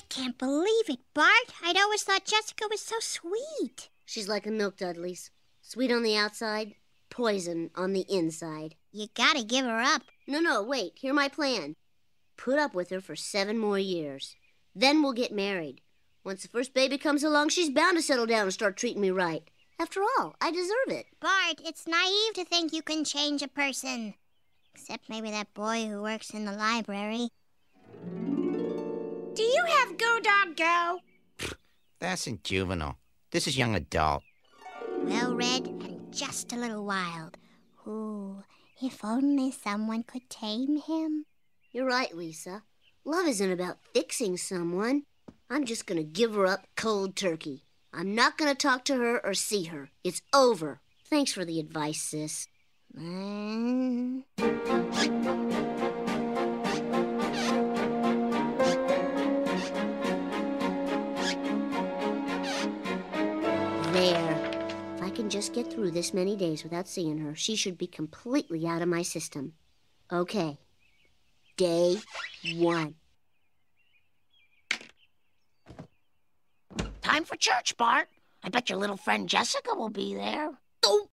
I can't believe it, Bart. I'd always thought Jessica was so sweet. She's like a milk Dudley's. Sweet on the outside, poison on the inside. You gotta give her up. No, no, wait. Hear my plan. Put up with her for seven more years. Then we'll get married. Once the first baby comes along, she's bound to settle down and start treating me right. After all, I deserve it. Bart, it's naive to think you can change a person. Except maybe that boy who works in the library. Do you have Go Dog Go? That's in juvenile. This is young adult. Well read and just a little wild. Ooh, if only someone could tame him. You're right, Lisa. Love isn't about fixing someone. I'm just gonna give her up cold turkey. I'm not gonna talk to her or see her. It's over. Thanks for the advice, sis. Mm. There. If I can just get through this many days without seeing her, she should be completely out of my system. Okay. Day one. Time for church, Bart. I bet your little friend Jessica will be there. Oh,